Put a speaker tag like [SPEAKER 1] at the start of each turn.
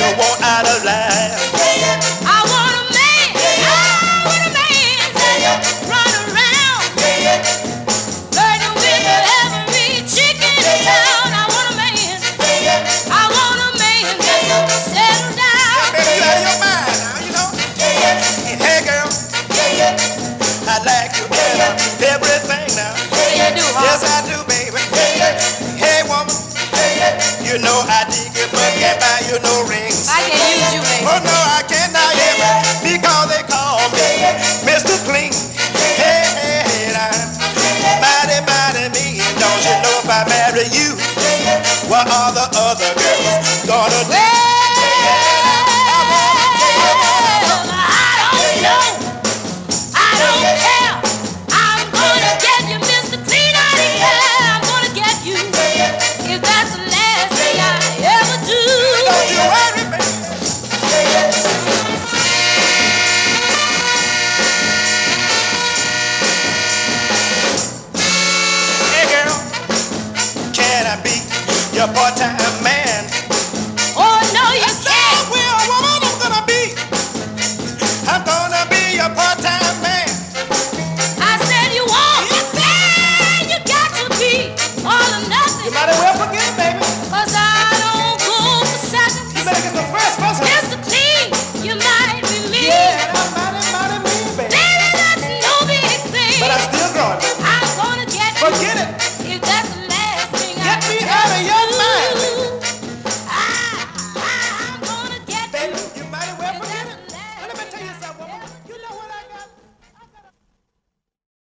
[SPEAKER 1] you want out of life. you no rings. I
[SPEAKER 2] can use you, baby. Oh,
[SPEAKER 1] no, I cannot ever because they call me Mr. Clean. Hey, hey, hey, I'm mighty, mighty mean. Don't you know if I marry you, what are the other girls gonna do? I be your part-time man.
[SPEAKER 2] Oh no, you I can't. Said,
[SPEAKER 1] well, woman, I'm gonna be. I'm gonna be your part-time man.
[SPEAKER 2] I said you won't. You said you got to be all or nothing. You
[SPEAKER 1] might as well forget, baby.
[SPEAKER 2] Cause I don't go for seconds. You
[SPEAKER 1] better get the first, fresh muscle. Mr.
[SPEAKER 2] Clean, you might be mean. Yeah,
[SPEAKER 1] and I'm mighty, mighty mean, baby.
[SPEAKER 2] Baby, that's no big thing. But I'm
[SPEAKER 1] still growing.
[SPEAKER 2] I'm gonna get Forget
[SPEAKER 1] it.
[SPEAKER 2] If that's